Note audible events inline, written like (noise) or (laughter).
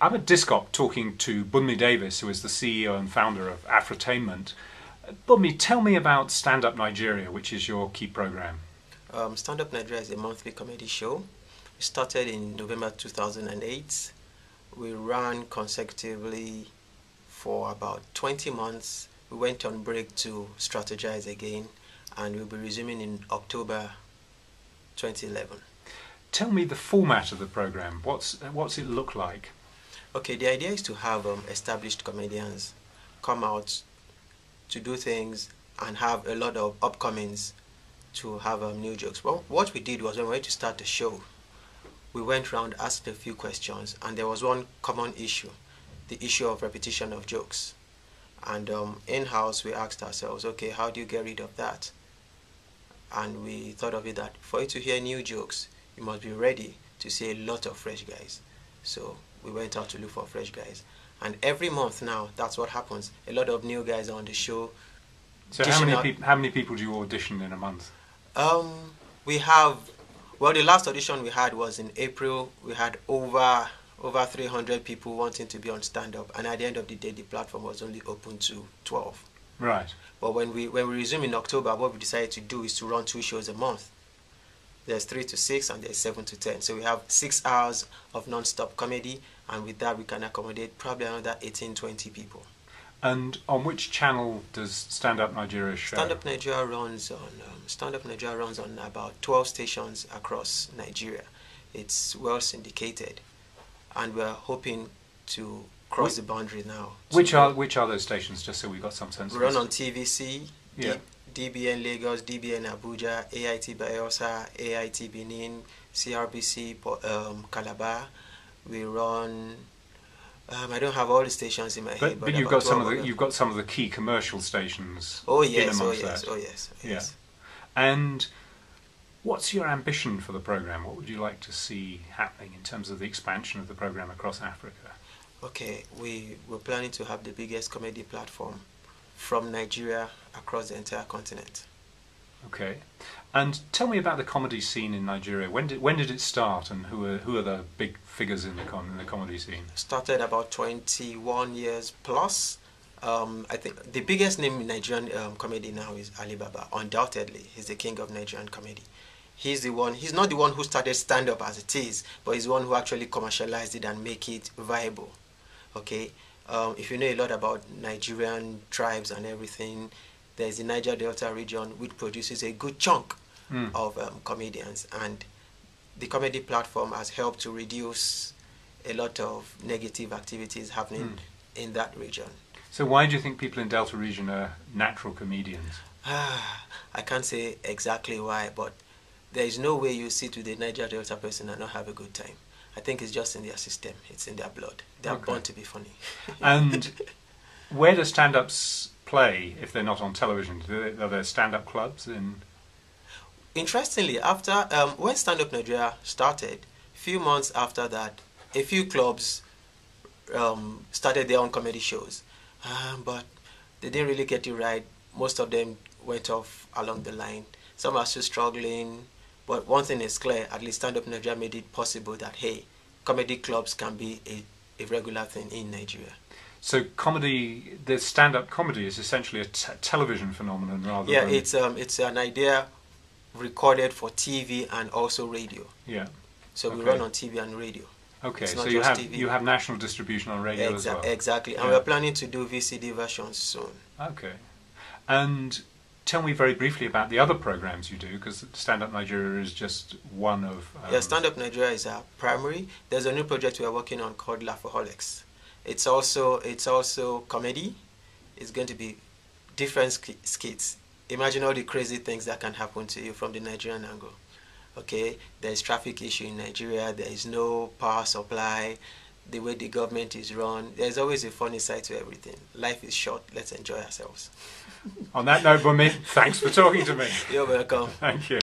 I'm at Discop talking to Bunmi Davies, who is the CEO and founder of Afrotainment. Bunmi, tell me about Stand Up Nigeria, which is your key program. Um, Stand Up Nigeria is a monthly comedy show. We started in November 2008. We ran consecutively for about 20 months. We went on break to strategize again, and we'll be resuming in October 2011. Tell me the format of the program. What's what's it look like? Okay, the idea is to have um, established comedians come out to do things and have a lot of upcomings to have um, new jokes. Well, what we did was when we went to start the show, we went around, asked a few questions, and there was one common issue, the issue of repetition of jokes. And um, in-house, we asked ourselves, okay, how do you get rid of that? And we thought of it that for you to hear new jokes, you must be ready to see a lot of fresh guys. So we went out to look for fresh guys. And every month now, that's what happens. A lot of new guys are on the show. So how many, peop- how many people do you audition in a month? Um, we have, well, the last audition we had was in April. We had over over 300 people wanting to be on stand-up, and at the end of the day, the platform was only open to 12. Right. But when we when we resume in October, what we decided to do is to run two shows a month. There's three to six, and there's seven to ten. So we have six hours of non-stop comedy, and with that, we can accommodate probably another 18, 20 people. And on which channel does Stand Up Nigeria show? Stand Up Nigeria runs on um, Stand Up Nigeria runs on about 12 stations across Nigeria. It's well syndicated, and we're hoping to cross the boundary now. Which are which are those stations? Just so we got some sense. We run on TVC, yeah. DBN Lagos, DBN Abuja, AIT Bayelsa, AIT Benin, CRBC um, Calabar. We run um, I don't have all the stations in my but, head, but, but you've got some of the you've got some of the key commercial stations. Oh yes, oh yes, that. oh yes, oh yes. Yeah. And what's your ambition for the program? What would you like to see happening in terms of the expansion of the program across Africa? Okay, we we're planning to have the biggest comedy platform from Nigeria across the entire continent. Okay, and tell me about the comedy scene in Nigeria. When did when did it start, and who are who are the big figures in the in the comedy scene? Started about twenty one years plus. Um, I think the biggest name in Nigerian um, comedy now is Alibaba. Undoubtedly, he's the king of Nigerian comedy. He's the one. He's not the one who started stand up as it is, but he's the one who actually commercialized it and make it viable. Okay. Um, if you know a lot about Nigerian tribes and everything, there's the Niger Delta region, which produces a good chunk mm. of um, comedians, and the comedy platform has helped to reduce a lot of negative activities happening mm. in that region. So, why do you think people in Delta region are natural comedians? (sighs) I can't say exactly why, but there is no way you sit with a Niger Delta person and not have a good time. I think it's just in their system. It's in their blood. They're okay. born to be funny. (laughs) and where do stand-ups play if they're not on television? They, are there stand-up clubs in? Interestingly, after um, when Stand Up Nigeria started, a few months after that, a few clubs um, started their own comedy shows, um, but they didn't really get it right. Most of them went off along the line. Some are still struggling, but one thing is clear: at least Stand Up Nigeria made it possible that hey, comedy clubs can be a, a regular thing in Nigeria. So comedy, the stand-up comedy is essentially a television phenomenon rather. Yeah, than... it's um, it's an idea recorded for TV and also radio. Yeah. So okay. we run on TV and radio. Okay, so you have TV. you have national distribution on radio Exa as well. Exactly, and yeah. we're planning to do VCD versions soon. Okay, and tell me very briefly about the other programs you do, because Stand Up Nigeria is just one of. Um... Yeah, Stand Up Nigeria is our primary. There's a new project we are working on called Laughaholics. It's also it's also comedy. It's going to be different skits. Imagine all the crazy things that can happen to you from the Nigerian angle. Okay, there is traffic issue in Nigeria. There is no power supply. The way the government is run, there's always a funny side to everything. Life is short. Let's enjoy ourselves. On that note, Bunmi, thanks for talking to me. You're welcome. Thank you.